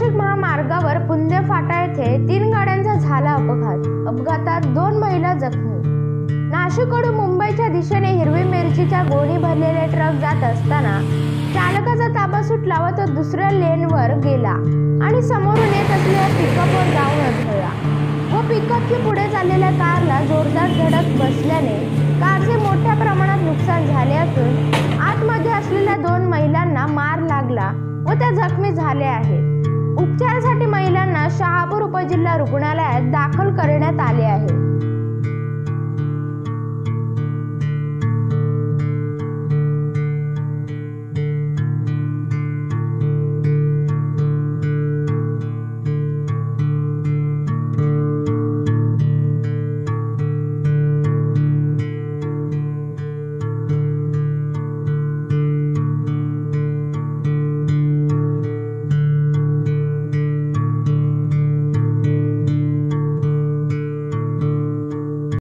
नाशिक महामार्गावर पुंदे फाटा येथे तीन गाड्यांचा झाला अपघात. अपघातात दोन महिला जखमी. नाशिककडून मुंबईच्या दिशेने हिरवी मिरचीच्या गोणी भरलेले ट्रक जात असताना चालकाचा ताबा सुटला व तो दुसऱ्या लेनवर गेला आणि समोरून येत असलेल्या पिकअपवर जाऊन आदळला व पिकअपची पुढे चाललेल्या कारला जोरदार धडक बसल्याने कारचे मोठ्या प्रमाणात नुकसान झाले असून आतमध्ये असलेल्या दोन महिलांना मार लागला व त्या जखमी झाल्या आहेत. उपचारासाठी महिलांना शहापूर उपजिल्हा रुग्णालयात दाखल करण्यात आले.